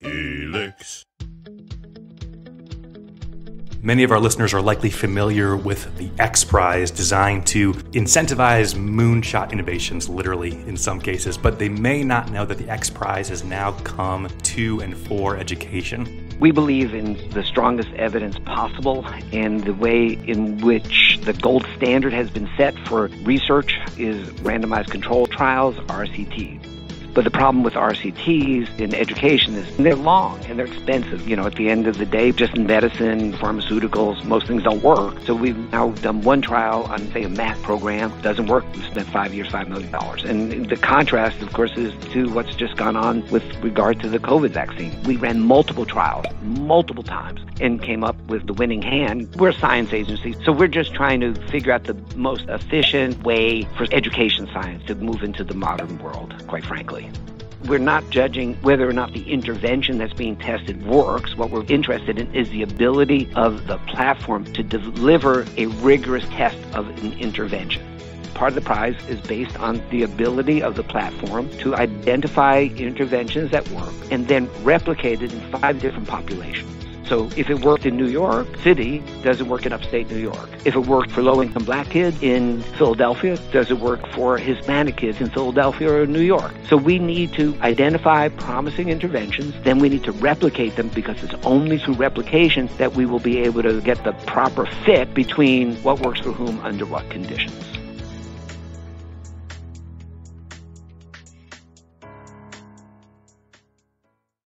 Helix. Many of our listeners are likely familiar with the X Prize designed to incentivize moonshot innovations, literally in some cases, but they may not know that the X Prize has now come to and for education. We believe in the strongest evidence possible, and the way in which the gold standard has been set for research is randomized control trials, RCT. But the problem with RCTs in education is they're long and they're expensive. You know, at the end of the day, just in medicine, pharmaceuticals, most things don't work. So we've now done one trial on, say, a math program. Doesn't work. We spent five years, $5 million. And the contrast, of course, is to what's just gone on with regard to the COVID vaccine. We ran multiple trials, multiple times, and came up with the winning hand. We're a science agency, so we're just trying to figure out the most efficient way for education science to move into the modern world, quite frankly. We're not judging whether or not the intervention that's being tested works. What we're interested in is the ability of the platform to deliver a rigorous test of an intervention. Part of the prize is based on the ability of the platform to identify interventions that work and then replicate it in five different populations. So if it worked in New York City, does it work in upstate New York? If it worked for low-income black kids in Philadelphia, does it work for Hispanic kids in Philadelphia or New York? So we need to identify promising interventions, then we need to replicate them because it's only through replication that we will be able to get the proper fit between what works for whom under what conditions.